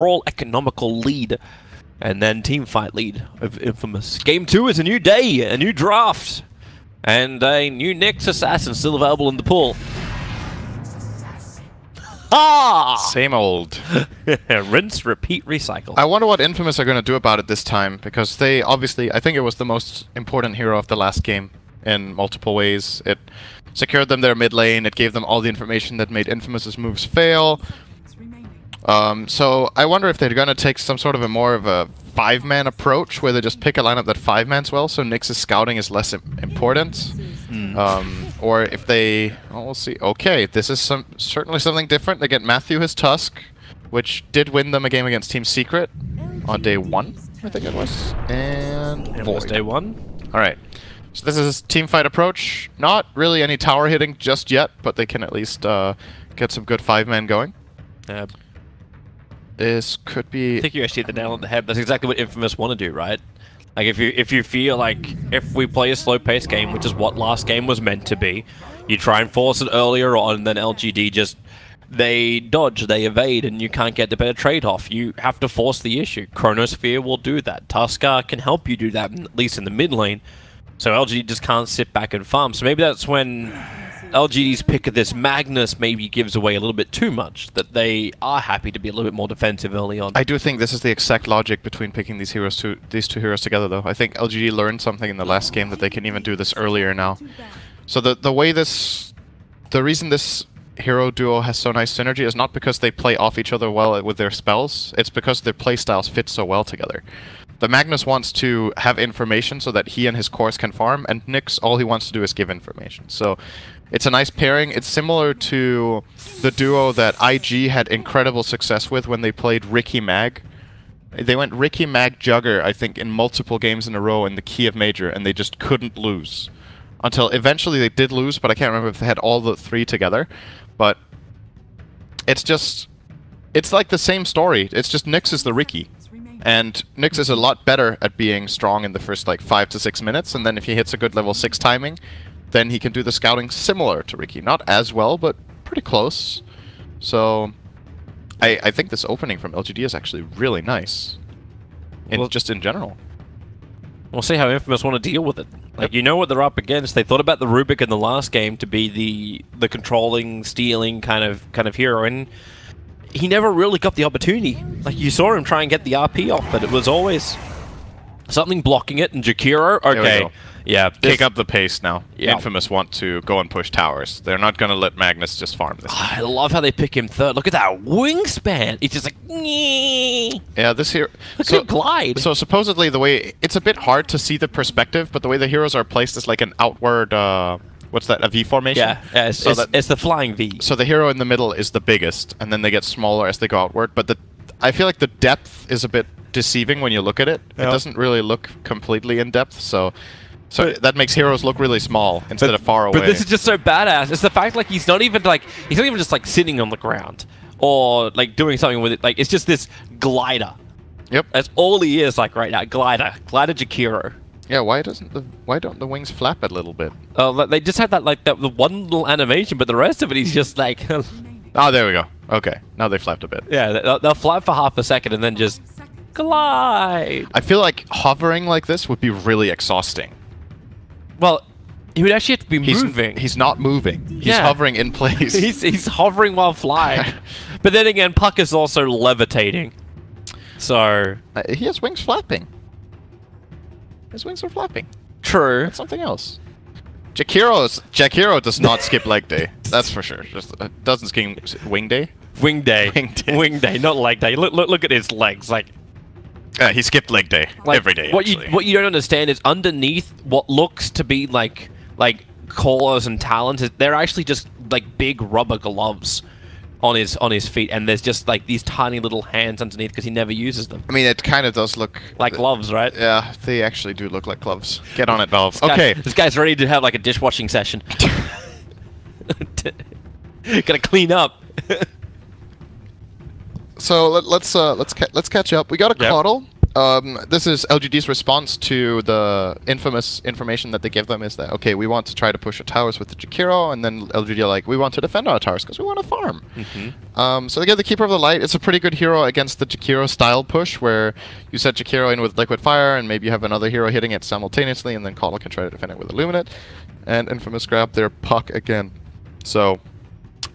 overall economical lead. And then team fight lead of Infamous. Game 2 is a new day, a new draft, and a new Nyx Assassin still available in the pool. Ah! Same old. Rinse, repeat, recycle. I wonder what Infamous are going to do about it this time, because they obviously, I think it was the most important hero of the last game in multiple ways. It secured them their mid lane, it gave them all the information that made Infamous's moves fail. Um, so I wonder if they're going to take some sort of a more of a five-man approach, where they just pick a lineup that five-mans well, so Nyx's scouting is less im important. Mm. Um, or if they, well, we'll see. Okay, this is some certainly something different. They get Matthew his Tusk, which did win them a game against Team Secret on day one, I think it was, and It Void. was day one. All right. So this is team fight approach. Not really any tower hitting just yet, but they can at least uh, get some good five-man going. Uh, This could be. I think you actually hit the nail on the head. That's exactly what Infamous want to do, right? Like if you if you feel like if we play a slow paced game, which is what last game was meant to be, you try and force it earlier on, then LGD just they dodge, they evade, and you can't get the better trade off. You have to force the issue. Chronosphere will do that. Tuskar can help you do that, at least in the mid lane. So LGD just can't sit back and farm. So maybe that's when LGD's pick of this Magnus maybe gives away a little bit too much. That they are happy to be a little bit more defensive early on. I do think this is the exact logic between picking these heroes to these two heroes together, though. I think LGD learned something in the last game that they can even do this earlier now. So the the way this, the reason this hero duo has so nice synergy is not because they play off each other well with their spells. It's because their playstyles fit so well together. The Magnus wants to have information so that he and his cores can farm, and Nyx all he wants to do is give information. So it's a nice pairing. It's similar to the duo that IG had incredible success with when they played Riki Mag. They went Riki Mag Jugger, I think, in multiple games in a row in the Kiev Major, and they just couldn't lose. Until eventually they did lose, but I can't remember if they had all the three together. But it's just. It's like the same story. It's just Nyx is the Riki. And Nyx is a lot better at being strong in the first like five to six minutes, and then if he hits a good level six timing, then he can do the scouting similar to Riki. Not as well, but pretty close. So I, I think this opening from LGD is actually really nice. In, Well- just in general. We'll see how Infamous want to deal with it. Like you know what they're up against. They thought about the Rubik in the last game to be the the controlling, stealing kind of kind of hero, and he never really got the opportunity. Like you saw him try and get the RP off, but it was always something blocking it. And Jakiro, okay. Yeah, this- Kick up the pace now. Yeah. Infamous want to go and push towers. They're not going to let Magnus just farm this. I love how they pick him third. Look at that wingspan. It's just like, "Nyeh." yeah, this here. look so, at him glide. So supposedly the way it's a bit hard to see the perspective, but the way the heroes are placed is like an outward. Uh, what's that? A V formation. yeah, yeah, it's, So it's, that- it's the flying V. So the hero in the middle is the biggest, and then they get smaller as they go outward. But the, I feel like the depth is a bit deceiving when you look at it. It doesn't really look completely in depth, so so that makes heroes look really small instead of far away. But this is just so badass. It's the fact like he's not even like he's not even just like sitting on the ground or like doing something with it. Like it's just this glider. yep. That's all he is like right now. Glider, glider Jakiro. Yeah. Why doesn't the why don't the wings flap a little bit? Uh, they just had that like that the one little animation, but the rest of it he's just like Oh, there we go. Okay, now they flapped a bit. yeah. They'll, they'll flap for half a second and then just glide. I feel like hovering like this would be really exhausting. Well, he would actually have to be He's moving. He's not moving. He's Yeah. hovering in place. he's he's hovering while flying. but then again, Puck is also levitating. So Uh, he has wings flapping. His wings are flapping. true. That's something else. Jakiro's Jakiro does not skip leg day. That's for sure. Just uh, doesn't skip wing day. Wing day. Wing day. Wing day, not leg day. Look, look, look at his legs. Like, Uh, he skipped leg day like every day. What actually. you what you don't understand is underneath what looks to be like like claws and talons, they're actually just like big rubber gloves on his on his feet, and there's just like these tiny little hands underneath because he never uses them, I mean, it kind of does look like gloves, right? Yeah, they actually do look like gloves. Get on it, Valve. This guy- Okay. this guy's ready to have like a dishwashing session. Gotta clean up. So let, let's uh, let's ca- let's catch up. We got a Yep. KotL. Um, this is LGD's response to the infamous information that they give them is that okay, we want to try to push our towers with the Jakiro, and then LGD like, we want to defend our towers because we want to farm. Mm-hmm. Um, so they get the Keeper of the Light. It's a pretty good hero against the Jakiro style push, where you set Jakiro in with Liquid Fire, and maybe you have another hero hitting it simultaneously, and then Kala can try to defend it with Illuminate. And Infamous grab their puck again. So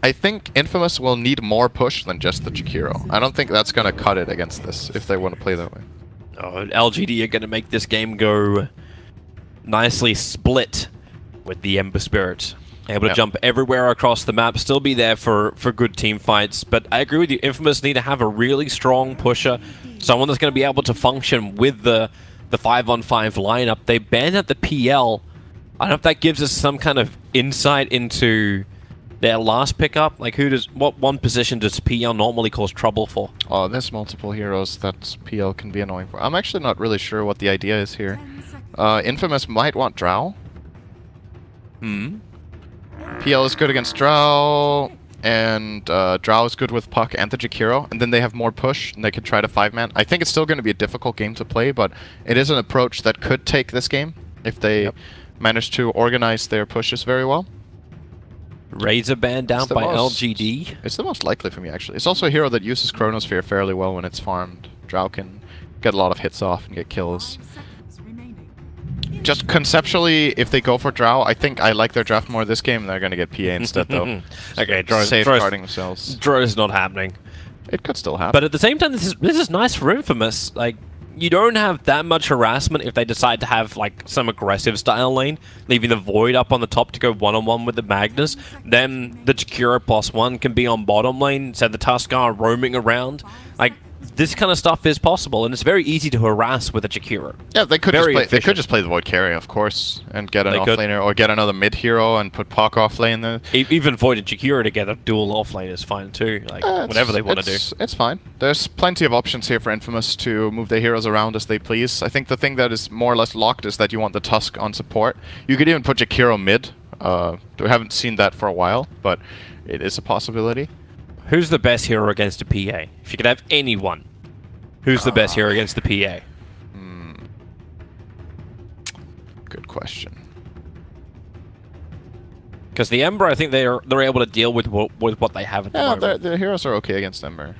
I think Infamous will need more push than just the Jakiro. I don't think that's going to cut it against this if they want to play that way. Oh, LGD are going to make this game go nicely split with the Ember Spirit. Able to jump everywhere across the map, still be there for, for good team fights. But I agree with you, Infamous need to have a really strong pusher, someone that's going to be able to function with the the five on five lineup. They banned at the PL. I don't know if that gives us some kind of insight into their last pickup. Like, who does what one position does PL normally cause trouble for? Oh, there's multiple heroes that PL can be annoying for. I'm actually not really sure what the idea is here. Uh, Infamous might want Drow. Hmm. PL is good against Drow, and uh, Drow is good with Puck and the Jakiro, and then they have more push, and they could try to five-man. I think it's still going to be a difficult game to play, but it is an approach that could take this game if they Yep. manage to organize their pushes very well. Razor banned down by most- LGD. It's the most likely for me, actually. It's also a hero that uses Chronosphere fairly well when it's farmed. Drow can get a lot of hits off and get kills. Just conceptually, if they go for Drow, I think I like their draft more this game, they're going to get PA instead, though. okay, Dro's, Safeguarding themselves. Dro's not happening. It could still happen. But at the same time, this is this is nice for Infamous. Like, you don't have that much harassment if they decide to have like some aggressive style lane, leaving the Void up on the top to go one on one with the Magnus. Then the Jakiro plus one can be on bottom lane, so the Tuskar roaming around. Like, this kind of stuff is possible, and it's very easy to harass with a Jakiro. Yeah, they could Very just play. They could just play the Void Carry, of course, and get an They off could. laner, or get another mid hero and put Puck off lane. There. E- Even Void and Jakiro together, dual offlane is fine too. Like, Uh, whatever they want to do. it's- It's fine. There's plenty of options here for Infamous to move their heroes around as they please. I think the thing that is more or less locked is that you want the Tusk on support. You could even put Jakiro mid. Uh, we haven't seen that for a while, but it is a possibility. Who's the best hero against a PA? If you could have anyone, who's the best Ah. hero against the PA? Hmm. Good question. Because the Ember, I think they're they're able to deal with what, with what they have at the Yeah, their, their heroes are okay against Ember.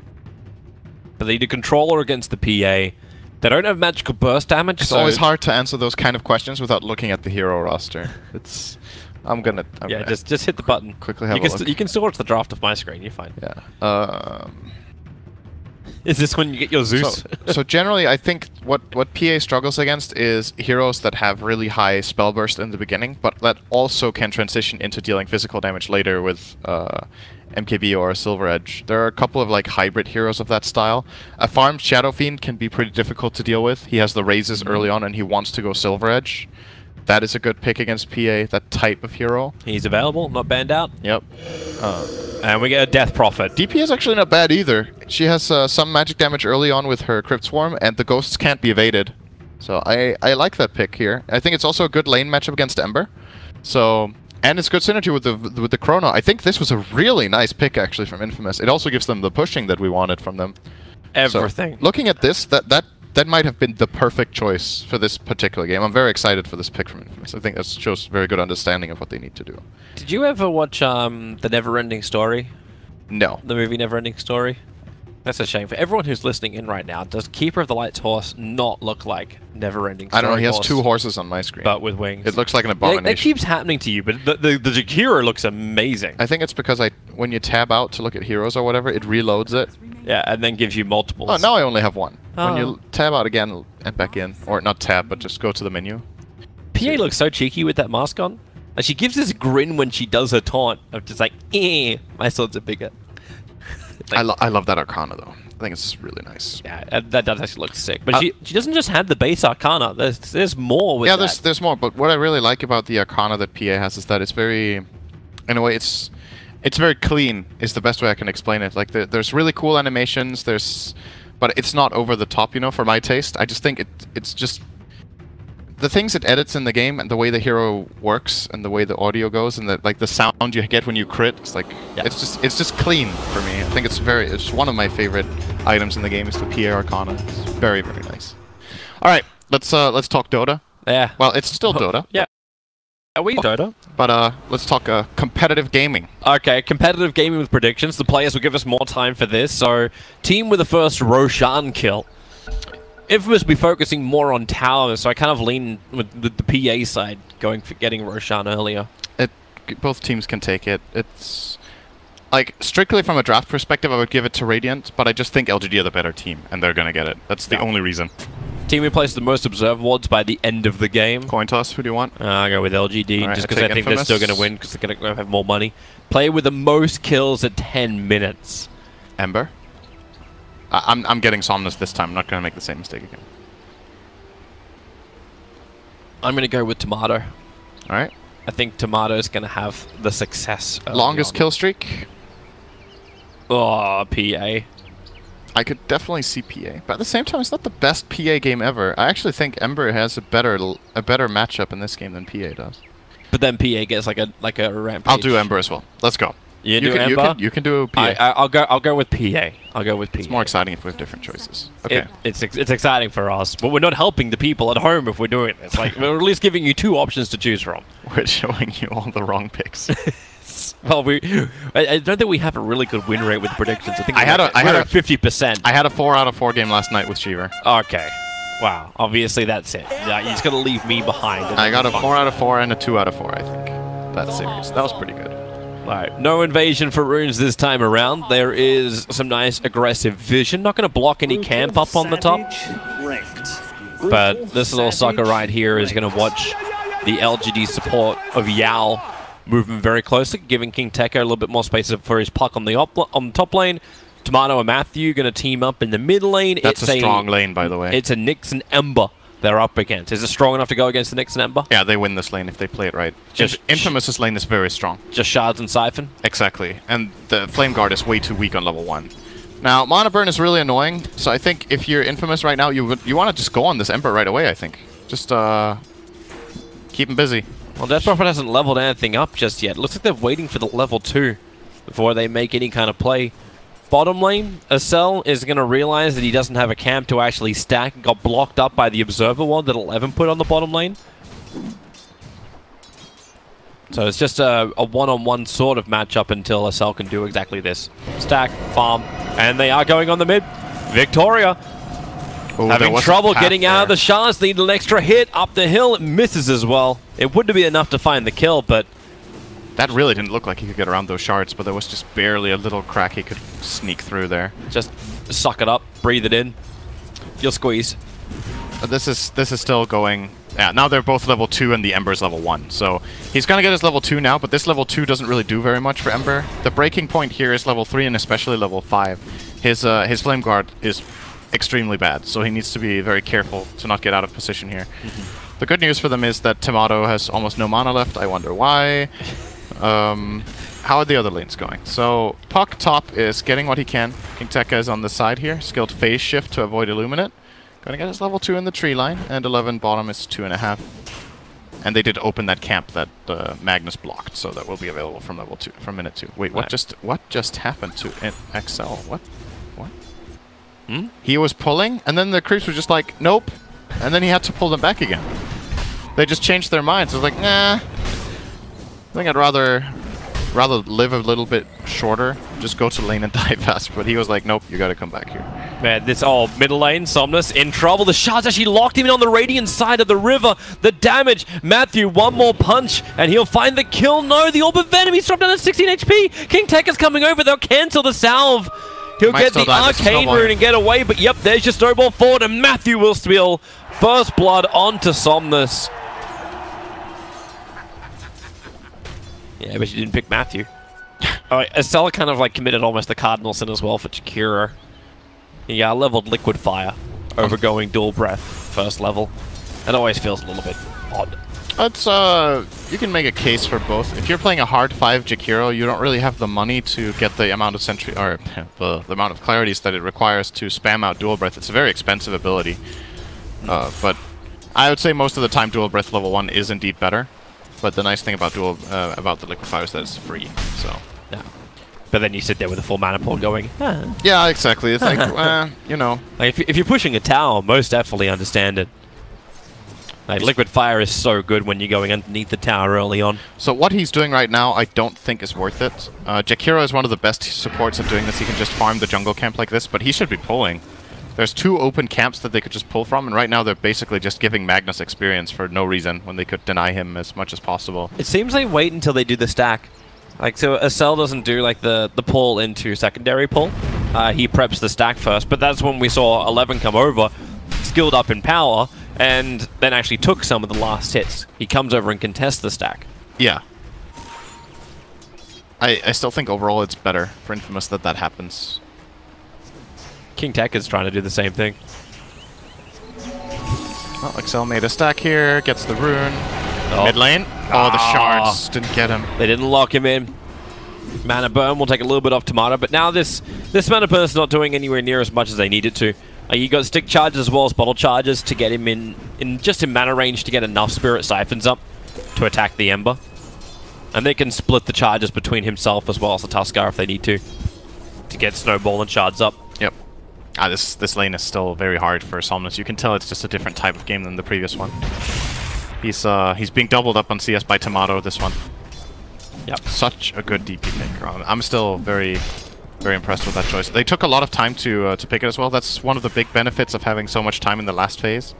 But they need a controller against the PA. They don't have magical burst damage. It's so always hard to answer those kind of questions without looking at the hero roster. It's. I'm gonna. I'm Yeah, gonna just just hit the button. quickly have you a can look. you can still watch the draft of my screen. You're fine. Yeah. Um. Is this when you get your Zeus? So, so generally, I think what what PA struggles against is heroes that have really high spell burst in the beginning, but that also can transition into dealing physical damage later with uh, MKB or Silver Edge. There are a couple of like hybrid heroes of that style. A farmed Shadow Fiend can be pretty difficult to deal with. He has the raises early on, and he wants to go Silver Edge. That is a good pick against PA. That type of hero. He's available, not banned out, Yep. Uh, and we get a Death Prophet. DP is actually not bad either. She has uh, some magic damage early on with her Crypt Swarm, and the ghosts can't be evaded. So I, I like that pick here. I think it's also a good lane matchup against Ember. So and it's good synergy with the with the Chrono. I think this was a really nice pick actually from Infamous. It also gives them the pushing that we wanted from them. So, Everything. looking at this, that that that might have been the perfect choice for this particular game. I'm very excited for this pick from Infamous. I think that shows very good understanding of what they need to do. Did you ever watch um the Neverending Story? No. the movie Neverending Story. That's a shame for everyone who's listening in right now. Does Keeper of the Light's horse not look like Neverending? I don't know. He has horse, two horses on my screen. but with wings. It looks like an abomination. that keeps happening to you, but the the, the Jakiro looks amazing. I think it's because I when you tab out to look at heroes or whatever, it reloads it. yeah, and then gives you multiples. Oh, now I only have one. When Oh. you tab out again and back in, or not tab, but just go to the menu. PA looks so cheeky with that mask on. And she gives this grin when she does her taunt of just like, eh, my swords are bigger. I, lo- I love that Arcana though. I think it's really nice. Yeah, that does actually look sick. But Uh, she she doesn't just have the base arcana. There's there's more with yeah, that. there's there's more, but what I really like about the Arcana that PA has is that it's very, in a way, it's it's very clean. Is the best way I can explain it. Like there, there's really cool animations. There's, but it's not over the top. You know, for my taste, I just think it it's just the things it edits in the game and the way the hero works and the way the audio goes and the like the sound you get when you crit. It's like Yeah. it's just it's just clean for me. I think it's very it's one of my favorite items in the game is the PA Arcana. It's very very nice. All right, let's uh, let's talk Dota. Yeah. Well, it's still Dota. Yeah. Are we Dota? But uh, let's talk uh, competitive gaming. Okay, competitive gaming with predictions. The players will give us more time for this. So, team with the first Roshan kill. Infamous be focusing more on towers, so I kind of lean with the, the PA side, going for getting Roshan earlier. It both teams can take it. It's like strictly from a draft perspective, I would give it to Radiant, but I just think LGD are the better team, and they're gonna get it. That's the Yeah. only reason. Team who places the most observe wards by the end of the game. Coin toss. Who do you want? Uh, I'll go with LGD Alright, just because I take think they're still going to win because they're going to have more money. Play with the most kills at 10 minutes. Ember. I- I'm I'm getting Somnus this time. I'm not gonna make the same mistake again. I'm going to go with Tomato. All right. I think Tomato's going to have the success. Longest on. kill streak. Oh, PA. I could definitely see PA, but at the same time, it's not the best PA game ever. I actually think Ember has a better a better matchup in this game than PA does. But then PA gets like a like a rampage. I'll do Ember as well. Let's go. You, do can, you can you can do PA. I, I, I'll go. I'll go with PA. I'll go with PA. it's more exciting if we have different choices. Okay. It, it's ex- it's exciting for us, but we're not helping the people at home if we're doing this. Like we're at least giving you two options to choose from. We're showing you all the wrong picks. Well, we I, I don't think we have a really good win rate with predictions. I think I had a- I had a- fifty percent. I had a four out of four game last night with Cheever. Okay. Wow. Obviously, that's it. Yeah, you're gonna leave me behind. I got a four out of four and a two out of four. I think. That series. That was pretty good. Alright, no invasion for runes this time around. There is some nice aggressive vision. Not going to block any camp up on the top. But this little sucker right here is going to watch the LGD support of Yao moving very closely, giving Kingteka a little bit more space for his puck on the op on the top lane. Tomato and Matthew going to team up in the mid lane. That's it's a strong lane, by the way. It's a Nyx and Ember they're up against. Is it strong enough to go against the Nyx and Ember? yeah, they win this lane if they play it right. Just- Inf- Infamous's lane is very strong. Just Shards and Siphon? Exactly. And the Flame Guard is way too weak on level 1. Now, Mana Burn is really annoying, so I think if you're Infamous right now, you you want to just go on this Ember right away, I think. Just, uh... Keep him busy. Well, Death Prophet hasn't leveled anything up just yet. Looks like they're waiting for the level 2 before they make any kind of play. Bottom lane, Accel is going to realize that he doesn't have a camp to actually stack. Got blocked up by the Observer ward that 11 put on the bottom lane. So it's just a, one-on-one sort of matchup until Accel can do exactly this. Stack, farm, and they are going on the mid. Victoria Ooh, having trouble getting out of the shards, need an extra hit up the hill. It misses as well. It wouldn't be enough to find the kill, but That really didn't look like he could get around those shards, but there was just barely a little crack he could sneak through there. just suck it up, breathe it in. You'll squeeze. Uh, This is this is still going. Yeah, now they're both level two and the Ember's level one. So he's gonna get his level two now, but this level two doesn't really do very much for Ember. The breaking point here is level three and especially level five. His uh, his flame guard is extremely bad, so he needs to be very careful to not get out of position here. The good news for them is that Tomato has almost no mana left. I wonder why. Um, how are the other lanes going? So Puck top is getting what he can. Kingteka is on the side here. Skilled phase shift to avoid Illuminate. Gonna get his level 2 in the tree line, and 11 bottom is 2.5. And they did open that camp that uh, Magnus blocked, so that will be available from level 2, from minute 2. Wait, what Right. just what just happened to Accel? What? What? Hmm? He was pulling, and then the creeps were just like, nope. And then he had to pull them back again. They just changed their minds. I was like, nah. I think I'd rather rather live a little bit shorter, just go to lane and die fast. But he was like, nope, you gotta come back here. Man, this oh middle lane, Somnus in trouble. The shards actually locked him in on the radiant side of the river. The damage, Matthew, one more punch, and he'll find the kill. No, the Orb of Venom, he's dropped down to 16 HP. Kingteka is coming over, they'll cancel the salve. He'll Might get the arcane rune and get away, but yep, there's your snowball forward, and Matthew will spill first blood onto Somnus. Yeah, but you didn't pick Matthew. Oh, Estella kind of like committed almost the cardinal sin as well for Jakiro. Yeah, leveled Liquid Fire over going Dual Breath first level. It always feels a little bit odd. It's uh, you can make a case for both. If you're playing a hard five Jakiro, you don't really have the money to get the amount of sentry or the, the amount of clarities that it requires to spam out dual breath. It's a very expensive ability. Uh, but I would say most of the time dual breath level one is indeed better. But the nice thing about dual uh, about the liquid fire is that it's free. So Yeah. But then you sit there with a full mana pool going, ah. Yeah, exactly. It's like, uh, you know, Like if, if you're pushing a tower, most definitely understand it. Like liquid fire is so good when you're going underneath the tower early on. So what he's doing right now, I don't think is worth it. Uh, Jakiro is one of the best supports at doing this. He can just farm the jungle camp like this, but he should be pulling. There's two open camps that they could just pull from, and right now they're basically just giving Magnus experience for no reason when they could deny him as much as possible. It seems they wait until they do the stack. Like so, Accel doesn't do like the the pull into secondary pull. Uh, he preps the stack first, but that's when we saw Eleven come over, skilled up in power, and then actually took some of the last hits. He comes over and contests the stack. Yeah. I, I still think overall it's better for Infamous that that happens. Kingteka is trying to do the same thing. Well, Accel made a stack here, gets the rune. Oh. Mid lane. Oh, the Ah. shards didn't get him. They didn't lock him in. Mana burn will take a little bit off Tomato, but now this this mana burn is not doing anywhere near as much as they need it to. Uh, you got stick charges as well as bottle charges to get him in, in just in mana range to get enough spirit siphons up to attack the Ember. And they can split the charges between himself as well as the Tuskar if they need to, to get Snowball and shards up. Yep. Ah, this this lane is still very hard for Somnus. You can tell it's just a different type of game than the previous one. He's uh he's being doubled up on CS by Tomato this one. Yep. Such a good DP pick. I'm still very very impressed with that choice. They took a lot of time to uh, to pick it as well. That's one of the big benefits of having so much time in the last phase.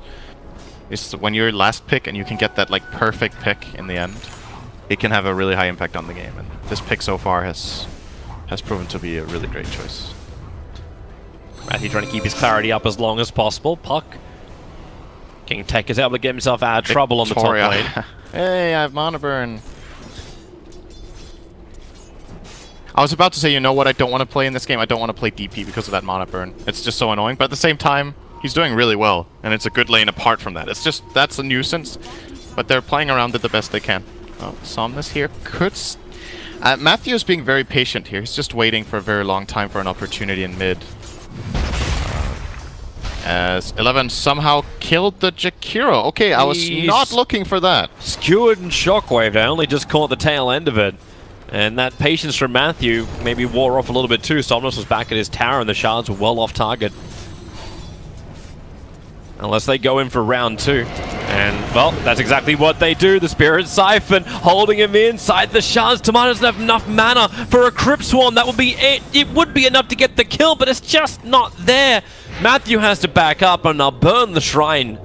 Is when you're last pick and you can get that like perfect pick in the end, it can have a really high impact on the game. And this pick so far has has proven to be a really great choice. Matthew trying to keep his clarity up as long as possible. Puck. Kingteka is able to get himself out of trouble on the top Victoria. lane. hey, I have mana burn. I was about to say, you know what I don't want to play in this game? I don't want to play DP because of that mana burn. It's just so annoying, but at the same time, he's doing really well, and it's a good lane apart from that. It's just, that's a nuisance, but they're playing around it the best they can. Oh, Somnus here could... S uh, Matthew is being very patient here. He's just waiting for a very long time for an opportunity in mid. As Eleven somehow killed the Jakiro. Okay, I was He's- not looking for that. Skewered and shockwaved. I only just caught the tail end of it. And that patience from Matthew maybe wore off a little bit too. Somnus was back at his tower and the shards were well off target. Unless they go in for round two. And, well, that's exactly what they do. The Spirit Siphon holding him inside the shards. Tomato doesn't have enough mana for a Crypt Swarm. That would be it. It would be enough to get the kill, but it's just not there. Matthew has to back up and now burn the Shrine.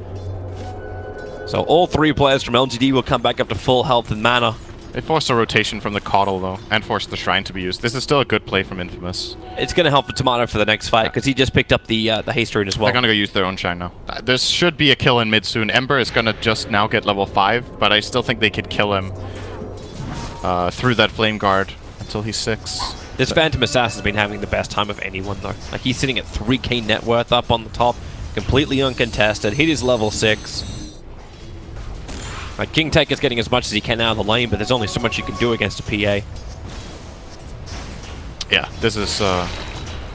So all three players from LGD will come back up to full health and mana. They forced a rotation from the KotL, though, and forced the Shrine to be used. This is still a good play from Infamous. It's going to help for Tomato for the next fight because he just picked up the uh, the haste rune as well. They're gonna go use their own Shrine now. Uh, There should be a kill in mid soon. Ember is gonna just now get level 5, but I still think they could kill him uh, through that Flame Guard until he's 6. This Phantom Assassin has been having the best time of anyone though. Like he's sitting at 3k net worth up on the top, completely uncontested. Hit is level 6. Like Kingteka is getting as much as he can out of the lane, but there's only so much you can do against a PA. Yeah, this is... Uh,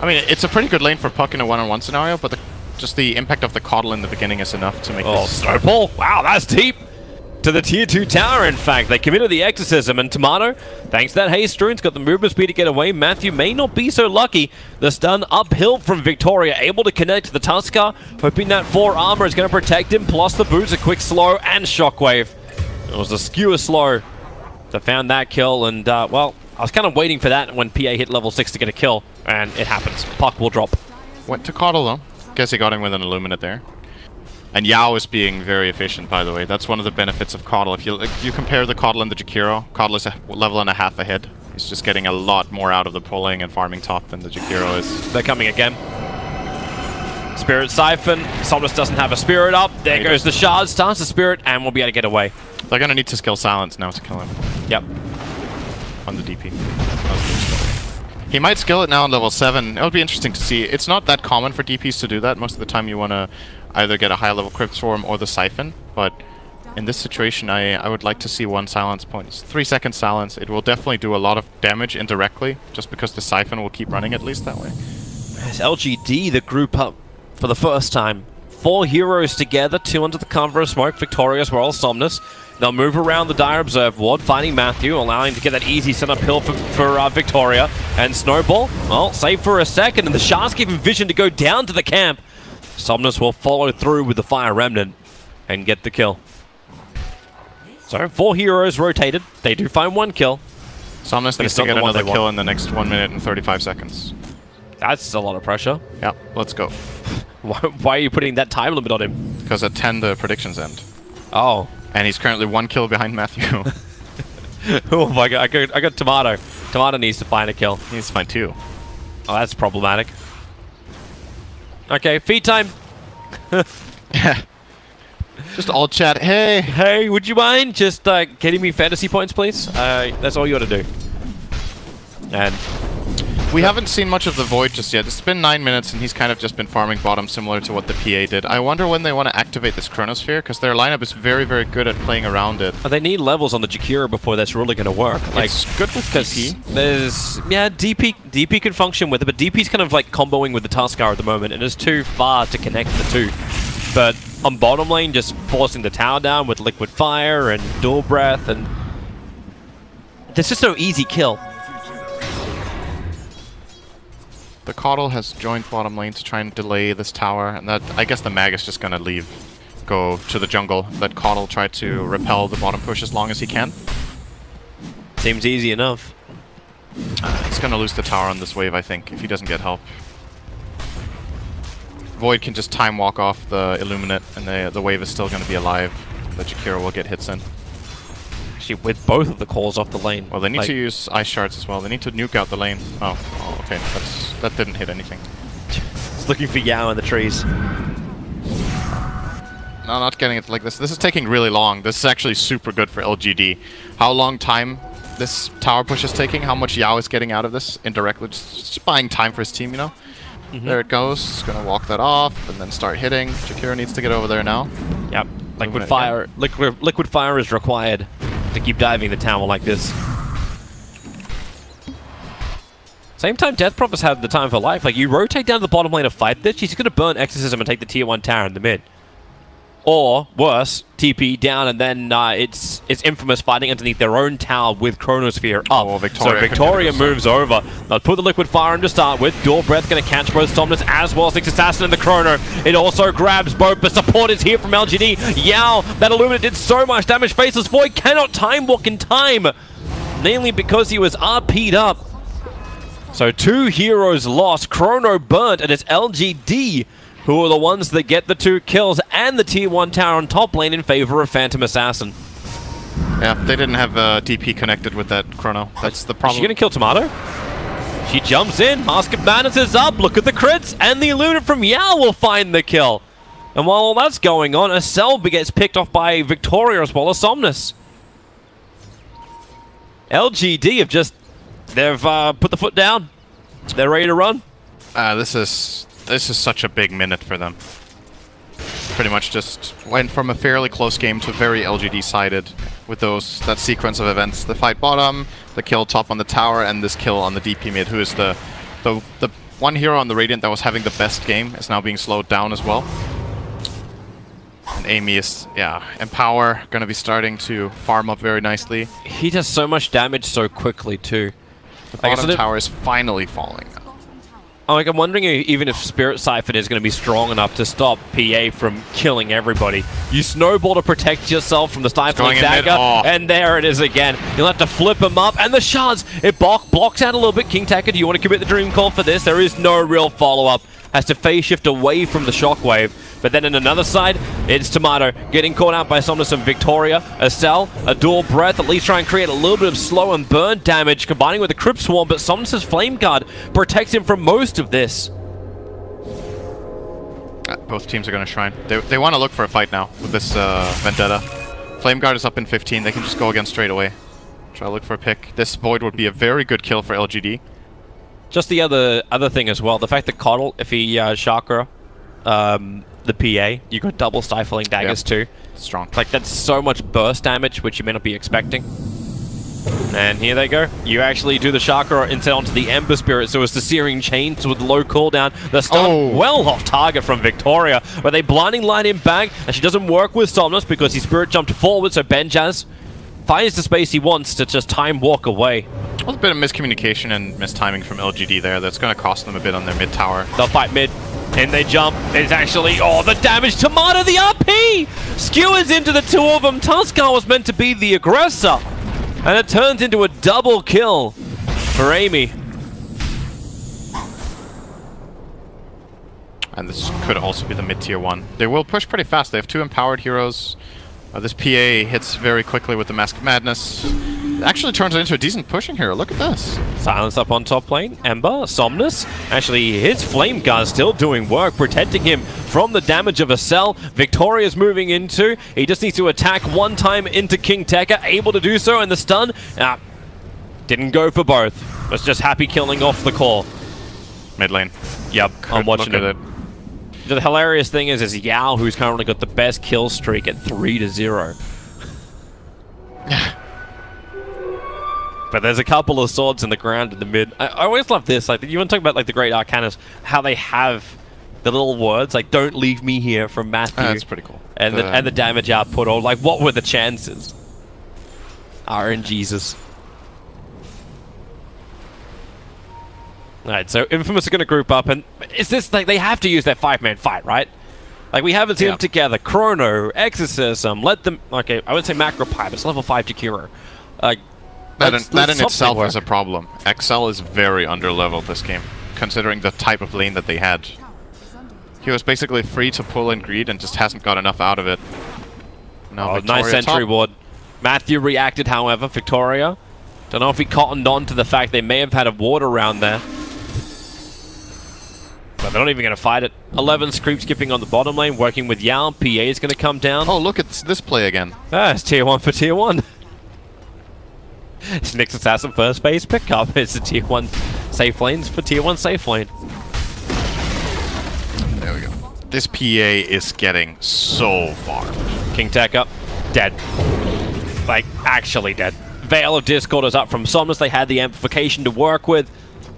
I mean, it's a pretty good lane for Puck in a one-on-one scenario, but the, just the impact of the KotL in the beginning is enough to make Oh, this... Snowball! Wow, that's deep! To the tier 2 tower, in fact. They committed the exorcism, and Tomato, thanks to that haste rune's got the movement speed to get away. Matthew may not be so lucky. The stun uphill from Victoria, able to connect to the Tuskar, hoping that 4 armor is going to protect him, plus the boots, a quick slow, and shockwave. It was a skewer slow that found that kill, and, uh, well, I was kind of waiting for that when PA hit level 6 to get a kill, and it happens. Puck will drop. Went to KotL, though. Guess he got him with an Illuminate there. And Yao is being very efficient, by the way. That's one of the benefits of KotL. If you if you compare the KotL and the Jakiro, KotL is a level and a half ahead. He's just getting a lot more out of the pulling and farming top than the Jakiro is. They're coming again. Spirit Siphon. Somnus doesn't have a Spirit up. There He goes the Shard. Starts the Spirit, and we'll be able to get away. They're gonna need to skill Silence now to kill him Yep. on the DP. That was good stuff. He might skill it now on level 7. It would be interesting to see. It's not that common for DPs to do that. Most of the time you want to either get a high level Crypt Swarm or the Siphon, but in this situation I, I would like to see one silence point. It's 3 second silence. It will definitely do a lot of damage indirectly, just because the Siphon will keep running at least that way. As LGD, the group up for the first time. Four heroes together, two under the cover of smoke, Victorious, well, Somnus. They'll move around the Dire Observe ward, finding Matthew, allowing him to get that easy center pill for, for uh, Victoria. And Snowball, well, save for a second, and the Sharks give him vision to go down to the camp. Somnus will follow through with the Fire Remnant and get the kill. So, four heroes rotated. They do find one kill. Somnus needs to get another kill want. in the next 1 minute and 35 seconds. That's a lot of pressure. Yeah, let's go. Why, why are you putting that time limit on him? Because at 10 the predictions end. Oh. And he's currently one kill behind Matthew. oh my god, I got, I got Tomato. Tomato needs to find a kill. he needs to find two. Oh, that's problematic. Okay, feed time. Just all chat, hey! Hey, would you mind just uh, getting me fantasy points, please? Uh, that's all you got to do. And We haven't seen much of the Void just yet. It's been 9 minutes and he's kind of just been farming bottom similar to what the PA did. I wonder when they want to activate this Chronosphere, because their lineup is very, very good at playing around it. but they need levels on the Jakiro before that's really going to work. Like, it's good with DP. there's yeah, DP DP can function with it, but DP's kind of like comboing with the Tuskar at the moment, and it's too far to connect the two. But on bottom lane, just forcing the tower down with liquid fire and dual breath, and there's just no easy kill. The KotL has joined bottom lane to try and delay this tower, and that I guess the Mag is just gonna leave, go to the jungle. Let KotL try to repel the bottom push as long as he can. Seems easy enough. He's gonna lose the tower on this wave, I think, if he doesn't get help. Void can just time walk off the Illuminate, and the the wave is still gonna be alive. The Jakiro will get hits in. Actually, with both of the calls off the lane. Well, they need Like, to use ice shards as well. They need to nuke out the lane. Oh, oh okay. That's that didn't hit anything. It's looking for Yao in the trees. No, not getting it like this. This is taking really long. This is actually super good for LGD. How long time this tower push is taking, how much Yao is getting out of this indirectly, just, just buying time for his team, you know? Mm-hmm. There it goes. It's gonna walk that off and then start hitting. Jakiro needs to get over there now. Yep. Liquid fire. Liquid liquid fire is required to keep diving the tower like this. Same time, Death Prophet's had the time for life. Like, you rotate down to the bottom lane to fight this, she's going to burn Exorcism and take the tier 1 tower in the mid. Or, worse, TP down and then uh, it's it's Infamous fighting underneath their own tower with Chronosphere up. Oh, Victoria so Victoria moves over. They'll put the Liquid Fire in to start with. Dual Breath going to catch both Somnus as well as Nyx Assassin and the Chrono. It also grabs both, but support is here from LGD. Yao, that Illumina did so much damage. Faceless Void cannot time walk in time. Mainly because he was RP'd up. So two heroes lost, Chrono burnt, and it's LGD who are the ones that get the two kills and the T1 tower on top lane in favor of Phantom Assassin. Yeah, they didn't have uh, DP connected with that Chrono. That's the Is problem. she gonna kill Tomato? She jumps in, Mask of Madness is up, look at the crits, and the Illumina from Yao will find the kill. And while all that's going on, a Selby gets picked off by Victoria as well as Somnus. LGD have just, they've uh, put the foot down. They're ready to run. Uh, this is this is such a big minute for them. Pretty much just went from a fairly close game to very LGD sided with those that sequence of events. The fight bottom, the kill top on the tower, and this kill on the DP mid, who is the the the one hero on the Radiant that was having the best game is now being slowed down as well. And Ame is yeah, Empower gonna be starting to farm up very nicely. He does so much damage so quickly too. The bottom tower is finally falling. I'm like, I'm wondering even if Spirit Siphon is going to be strong enough to stop PA from killing everybody. You snowball to protect yourself from the stifling dagger, Oh. and there it is again. You'll have to flip him up, and the shards, it block, blocks out a little bit. Kingteka, do you want to commit the Dream Coil for this? There is no real follow-up. Has to phase shift away from the Shockwave. But then in another side, it's Tomato getting caught out by Somnus and Victoria. Accel, a dual breath, at least try and create a little bit of slow and burn damage, combining with the Crypt Swarm, but Somnus' Flame Guard protects him from most of this. Both teams are going to shrine. They, they want to look for a fight now with this uh, Vendetta. Flame Guard is up in 15. They can just go again straight away. Try to look for a pick. This Void would be a very good kill for LGD. Just the other other thing as well, the fact that KotL, if he uh, chakra um, the PA, you got double stifling daggers too. Strong. Like that's so much burst damage, which you may not be expecting. And here they go. You actually do the Chakra instead onto the Ember Spirit, so it's the Searing Chains with low cooldown. The stun Oh. well off target from Victoria, but they blinding light him back, and she doesn't work with Somnus because his Spirit jumped forward, so Benjaz finds the space he wants to just time walk away. A little bit of miscommunication and mistiming from LGD there. That's going to cost them a bit on their mid tower. They'll fight mid. And they jump. It's actually, oh, the damage. to Tomato, the RP! Skewers into the two of them. Tuskar was meant to be the aggressor. And it turns into a double kill for Ame. And this could also be the mid tier one. They will push pretty fast. They have two empowered heroes. Uh, this PA hits very quickly with the Mask of Madness. It actually turns it into a decent pushing hero. Look at this. Silence up on top lane. Ember, Somnus. Actually, his Flame Guard still doing work, protecting him from the damage of Accel. Victoria's moving into. He just needs to attack one time into Kingteka, able to do so, and the stun. Ah, didn't go for both. Was just happy killing off the core. Mid lane. Yep, I'm watching look it. The hilarious thing is, is Yao, who's currently got the best kill streak at three to zero. but there's a couple of swords in the ground in the mid. I, I always love this. Like you want to talk about like the great Arcanus, how they have the little words like "Don't leave me here" from Matthew, ah, That's pretty cool. and the, The- and the uh, damage output, or like what were the chances? RNGesus. Alright, so Infamous are going to group up, and is this like they have to use their five-man fight, right? Like we haven't seen Yeah. them together. Chrono, Exorcism, let them. Okay, I would say Macro Pipe. It's level five Jakiro. Like That in, let's- that let's in something itself is a problem. Accel is very underleveled this game, considering the type of lane that they had. He was basically free to pull and greed and just hasn't got enough out of it. Now Oh, Victoria nice entry top. ward. Matthew reacted, however. Victoria. Don't know if he cottoned on to the fact they may have had a ward around there. But they're not even going to fight it. 11 creep skipping on the bottom lane, working with Yao. PA is going to come down. Oh, look, it's this play again. Ah, it's tier 1 for tier 1. it's Nyx Assassin first base pickup. It's the tier 1 safe lanes for tier 1 safe lane. There we go. This PA is getting so far. Kingteka up. Dead. Like, actually dead. Veil of Discord is up from Somnus. They had the amplification to work with.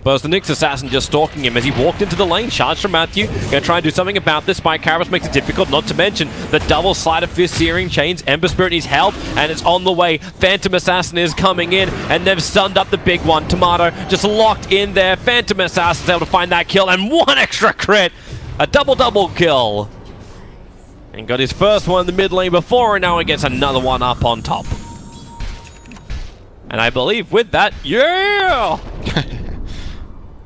But the Nyx Assassin just stalking him as he walked into the lane. Charge from Matthew. Gonna try and do something about this. Spike Carapace makes it difficult, not to mention the double slide of Fist Searing Chains. Ember Spirit needs help, and it's on the way. Phantom Assassin is coming in, and they've stunned up the big one. Tomato just locked in there. Phantom Assassin's able to find that kill, and one extra crit. A double-double kill. And got his first one in the mid lane before, and now he gets another one up on top. And I believe with that, yeah!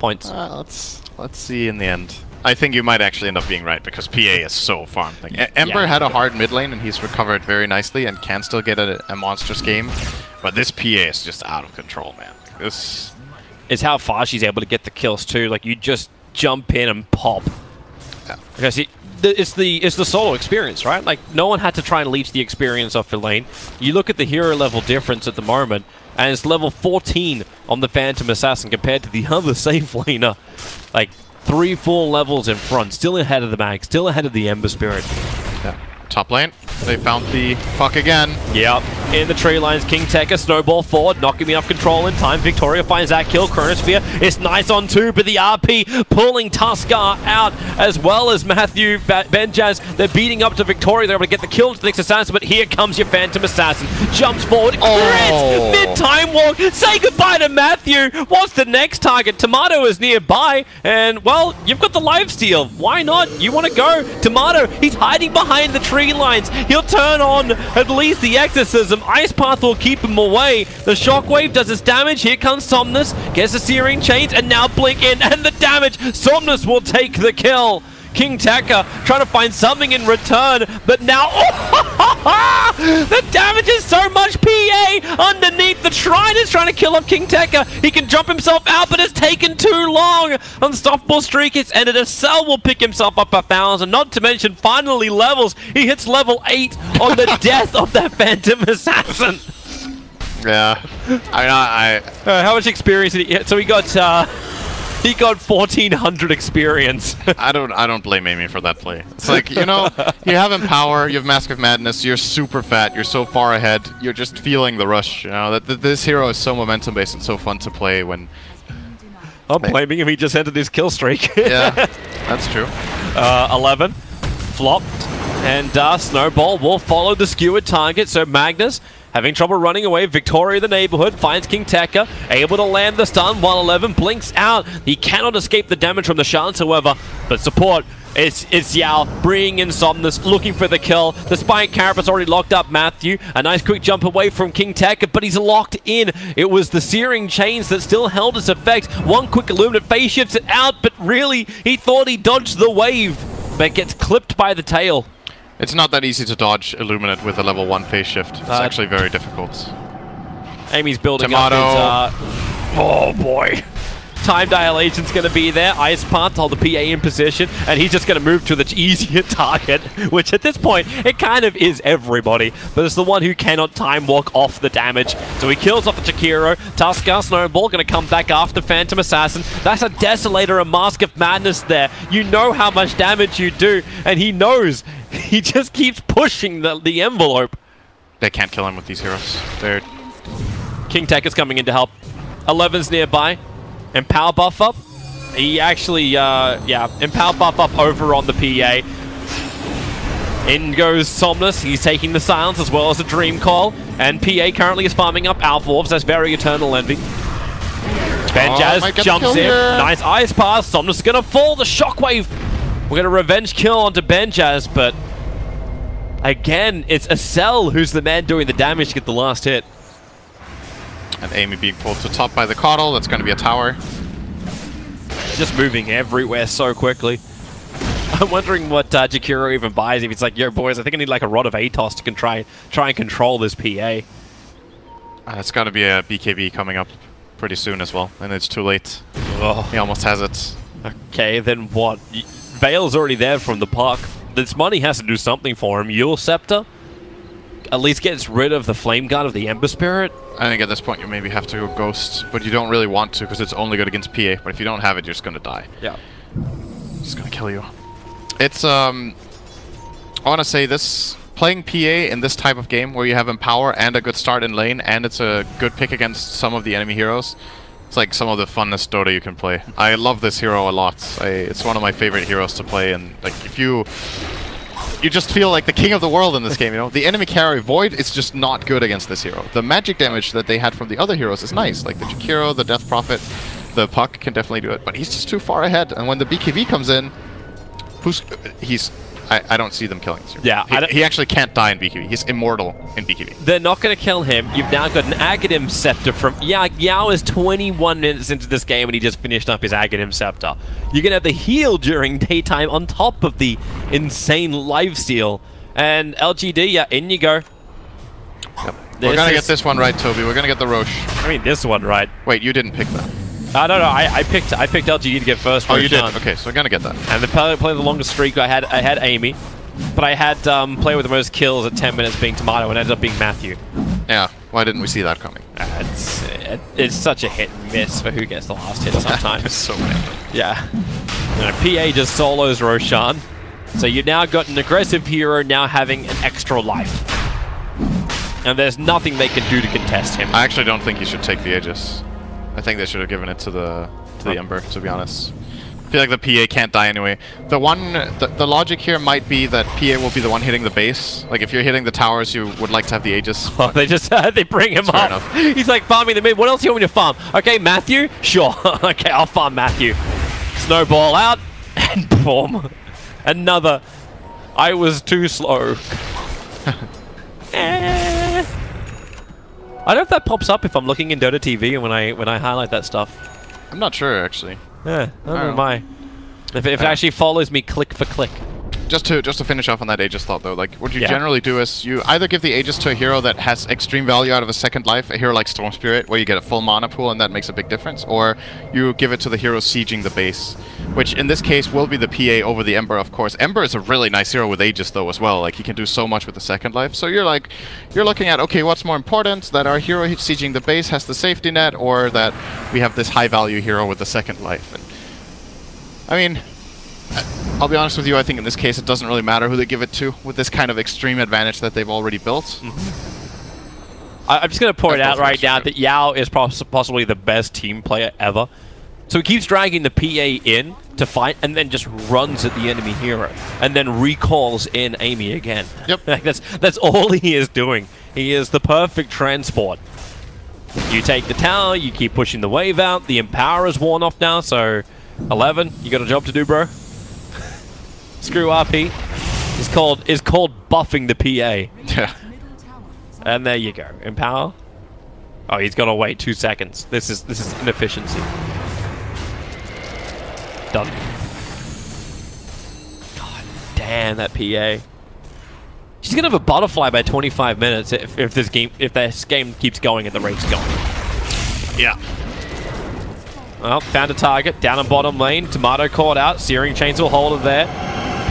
Points. Uh, let's let's see in the end. I think you might actually end up being right because PA is so farmed. Like, E- Ember Yeah. had a hard mid lane and he's recovered very nicely and can still get a, a monstrous game, but this PA is just out of control, man. This Is how far she's able to get the kills too. Like you just jump in and pop. Yeah. Because it, the, it's the it's the solo experience, right? Like no one had to try and leech the experience off the lane. You look at the hero level difference at the moment, and it's level 14 on the Phantom Assassin compared to the other safe laner. Like three, four levels in front, still ahead of the mag, still ahead of the Ember Spirit. yeah. Top lane. They found the fuck again. Yep. In the tree lines, Kingteka, snowball forward, knocking me off control in time. Victoria finds that kill. Chronosphere is nice on two, but the RP pulling Tuskar out as well as Matthew Benjaz. They're beating up to Victoria. They're able to get the kill to the next assassin, but here comes your Phantom Assassin. Jumps forward, Oh. mid-time walk. Say goodbye to Matthew. What's the next target? Tomato is nearby, and well, you've got the lifesteal. Why not? You want to go? Tomato, he's hiding behind the tree lines. He'll turn on at least the exorcism. Ice Path will keep him away. The shockwave does its damage. Here comes Somnus. Gets the searing chains and now blink in and the damage. Somnus will take the kill. Kingteka trying to find something in return, but now the damage is so much. PA underneath the shrine is trying to kill off Kingteka. He can jump himself out, but it's taken too long. Unstoppable streak. It's ended. Accel will pick himself up a thousand. Not to mention finally levels. He hits level eight on the death of that Phantom Assassin. Yeah. I mean, I, I Uh, how much experience did he? get? So he got uh, he got 1400 experience. I don't I don't blame Ame for that play. It's like, you know, you have Empower, you have Mask of Madness, you're super fat, you're so far ahead, you're just feeling the rush, you know. That, that this hero is so momentum based and so fun to play when I'm blaming him, he just ended his kill streak. Yeah, that's true. Uh, 11, flopped, and uh, Snowball will follow the skewered target, so Magnus having trouble running away. Victoria, the neighborhood, finds Kingteka, able to land the stun while 11 blinks out. He cannot escape the damage from the chance, however, but support it's, it's Yao bringing in Somnus, looking for the kill. The Spike Carapace already locked up Matthew. A nice quick jump away from Kingteka, but he's locked in. It was the Searing Chains that still held its effect. One quick Illuminate phase shifts it out, but really, he thought he dodged the wave, but gets clipped by the tail. It's not that easy to dodge Illuminate with a level 1 phase shift. It's uh, actually very difficult. Ame's building Tomato. up his... Uh, oh, boy. Time dilation's going to be there. Ice Path hold the PA in position, and he's just going to move to the easier target, which at this point, it kind of is everybody, but it's the one who cannot time walk off the damage. So he kills off the Jakiro. Tusker, Snowball going to come back after Phantom Assassin. That's a Desolator, a Mask of Madness there. You know how much damage you do, and he knows. He just keeps pushing the, the envelope. They can't kill him with these heroes. They're... Kingteka is coming in to help. 11's nearby. Empower buff up. He actually, uh, yeah, Empower buff up over on the PA. In goes Somnus. He's taking the silence as well as the Dream Coil, And PA currently is farming up Alpha Orbs. That's very Eternal Envy. Ben oh, jumps in. Here. Nice Ice Path. Somnus is going to fall. The Shockwave. We're going to revenge kill onto Ben Jazz, but again, it's Accel who's the man doing the damage to get the last hit. And Ame being pulled to top by the Coddle. That's going to be a tower. Just moving everywhere so quickly. I'm wondering what uh, Jakiro even buys if it's like, yo, boys, I think I need like a Rod of Atos to try, try and control this PA. Uh, it's going to be a BKB coming up pretty soon as well, and it's too late. Oh. He almost has it. Okay, then what? Veil's already there from the park. This money has to do something for him. Eul Scepter? at least gets rid of the Flame Guard of the Ember Spirit. I think at this point you maybe have to go Ghost, but you don't really want to because it's only good against PA. But if you don't have it, you're just going to die. Yeah. It's going to kill you. It's, um... I want to say this... Playing PA in this type of game where you have Empower and a good start in lane and it's a good pick against some of the enemy heroes, it's like some of the funnest Dota you can play. I love this hero a lot. I, it's one of my favorite heroes to play and like if you you just feel like the king of the world in this game, you know? The enemy carry, Void, is just not good against this hero. The magic damage that they had from the other heroes is nice, like the Jakiro, the Death Prophet, the Puck can definitely do it, but he's just too far ahead, and when the BKB comes in, who's... he's I, I don't see them killing this. Yeah, he, he, actually can't die in BKB. He's immortal in BKB. They're not going to kill him. You've now got an Aghanim Scepter from... Yeah, Yao is 21 minutes into this game and he just finished up his Aghanim Scepter. You're going to have the heal during daytime on top of the insane lifesteal. And LGD, yeah, in you go. Yep. We're going to get this one right, Toby. We're going to get the Roche. I mean, this one right. Wait, you didn't pick that. Uh, no, no, I, I picked I picked LGD to get first. Oh, you did. Okay, so I'm gonna get that. And the player playing the longest streak, I had I had Ame, but I had um, player with the most kills at 10 minutes being Tomato, and ended up being Matthew. Yeah, why didn't we see that coming? Uh, it's it, it's such a hit and miss for who gets the last hit sometimes. so random. Yeah. And PA just solos Roshan, so you've now got an aggressive hero now having an extra life. And there's nothing they can do to contest him. I actually don't think he should take the Aegis. I think they should have given it to the to the Ember, to be honest. I feel like the PA can't die anyway. The one, the, the logic here might be that PA will be the one hitting the base. Like if you're hitting the towers, you would like to have the Aegis. Oh, they just uh, they bring him up. He's like farming the mid. What else do you want me to farm? Okay, Matthew. Sure. okay, I'll farm Matthew. Snowball out and boom, another. I was too slow. eh. I don't know if that pops up if I'm looking in Dota TV and when I when I highlight that stuff. I'm not sure actually. Yeah, I don't know oh. why. If, if it actually follows me click for click just to just to finish off on that Aegis thought though, like what you yeah. generally do is you either give the Aegis to a hero that has extreme value out of a second life, a hero like Storm Spirit, where you get a full mana pool and that makes a big difference, or you give it to the hero sieging the base, which in this case will be the PA over the Ember, of course. Ember is a really nice hero with Aegis though as well, like he can do so much with the second life. So you're like, you're looking at okay, what's more important, that our hero sieging the base has the safety net, or that we have this high value hero with the second life. And I mean, I'll be honest with you. I think in this case, it doesn't really matter who they give it to with this kind of extreme advantage that they've already built. Mm-hmm. I, I'm just going to point That's out right now that Yao is poss- possibly the best team player ever. So he keeps dragging the PA in to fight and then just runs at the enemy hero and then recalls in Ame again. Yep. Like that's that's all he is doing. He is the perfect transport. You take the tower, you keep pushing the wave out, the empower is worn off now, so 11, you got a job to do, bro. Screw RP. It's called is called buffing the PA. And there you go. Empower. Oh, he's to wait two seconds. This is this is inefficiency. Done. God damn that PA. She's gonna have a butterfly by 25 minutes if, if this game if this game keeps going and the rate's going. Yeah. Well, found a target down in bottom lane. Tomato caught out. Searing chains will hold it there.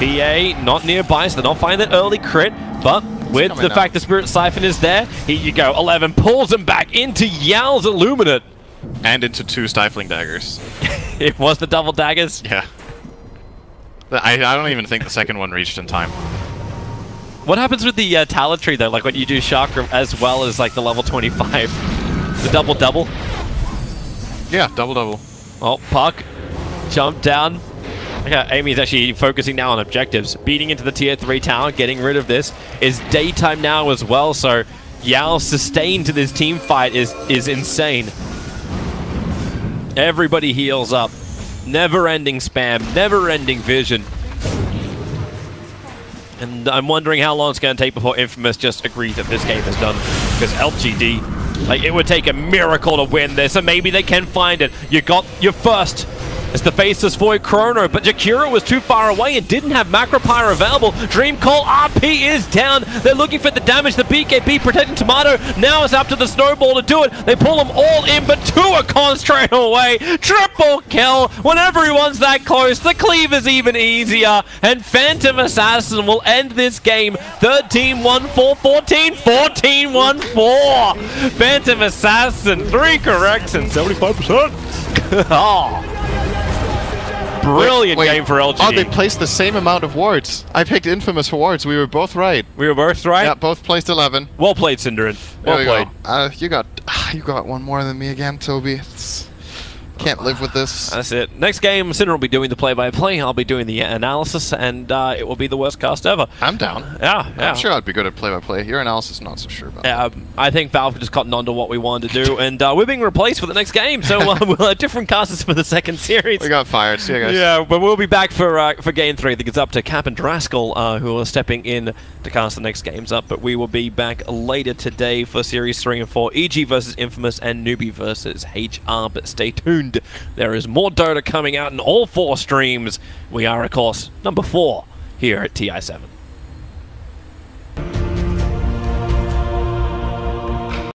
PA not nearby, so they're not finding that early crit. But with the now. fact the Spirit Siphon is there, here you go. 11 pulls him back into Yao's Illuminate. And into two stifling daggers. It was the double daggers. Yeah. I, I don't even think the second one reached in time. What happens with the uh, talent tree though? Like when you do chakra as well as like the level 25, the double double. Yeah, double double. Oh, Puck jump down. Okay, Ame's actually focusing now on objectives. Beating into the tier 3 tower, getting rid of this. Is daytime now as well, so Yao's sustain to this team fight is, is insane. Everybody heals up. Never-ending spam, never-ending vision. And I'm wondering how long it's going to take before Infamous just agrees that this game is done. Because LGD, like, it would take a miracle to win this, and maybe they can find it. You got your first. It's the faceless Void Chrono, but Jakiro was too far away and didn't have Macropyre available. Dream Coil RP is down. They're looking for the damage. The BKB protecting Tomato. Now it's up to the Snowball to do it. They pull them all in, but two are straight away. Triple kill. When everyone's that close, the cleave is even easier. And Phantom Assassin will end this game 13-1-4, 14, 14-1-4. Phantom Assassin, three corrects and 75%. oh. Brilliant Wait, wait. game for LGD. Oh, they placed the same amount of wards. I picked Infamous for wards. We were both right. we were both right. Yeah, both placed 11. Well played, Cinderin. Well we played. go. Uh, you got you got one more than me again, Toby. It's, can't live with this. That's it. Next game, Cinder will be doing the play-by-play. I'll be doing the analysis, and uh, it will be the worst cast ever. I'm down. Yeah, yeah. I'm sure I'd be good at play-by-play. Your analysis, not so sure about. Um, I think Valve just cottoned on to what we wanted to do, and uh, we're being replaced for the next game, so uh, we'll have different casters for the second series. We got fired. See you guys. Yeah, but we'll be back for uh, for game three. I think it's up to Cap and Draskyl uh, who are stepping in to cast the next games up. But we will be back later today for series three and four: EG versus Infamous and Newbee versus HR. But stay tuned. There is more Dota coming out in all four streams. We are, of course, number four here at TI7.